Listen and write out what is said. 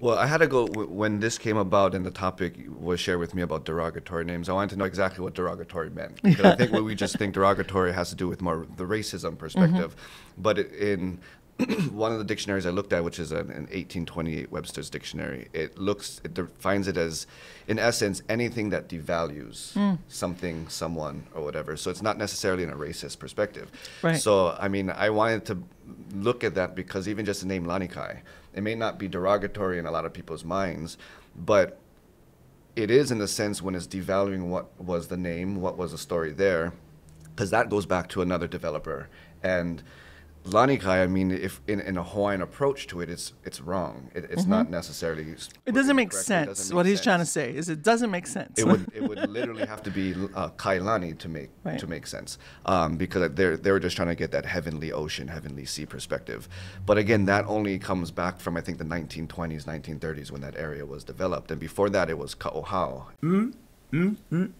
Well, I had to go when this came about and the topic was shared with me about derogatory names. I wanted to know exactly what derogatory meant because I think what we just think derogatory has to do with more the racism perspective, mm-hmm. but in one of the dictionaries I looked at, which is an, an 1828 Webster's dictionary, it looks it defines it as, in essence, anything that devalues hmm. something, someone, or whatever. So it's not necessarily in a racist perspective. Right. So I mean, I wanted to look at that because even just the name Lanikai, it may not be derogatory in a lot of people's minds, but it is in the sense when it's devaluing what was the name, what was the story there, because that goes back to another developer. And Lanikai, I mean, if in, in a Hawaiian approach to it, it's it's wrong. It, it's not mm-hmm. necessarily. Mm-hmm. It doesn't make. It sense. doesn't make what he's trying to say is it doesn't make sense. It would it would literally have to be uh, Kailani to make Right. to make sense, um, because they're they were just trying to get that heavenly ocean, heavenly sea perspective. But again, that only comes back from I think the 1920s, 1930s when that area was developed, and before that it was Ka'ohao. Mm, mm, mm,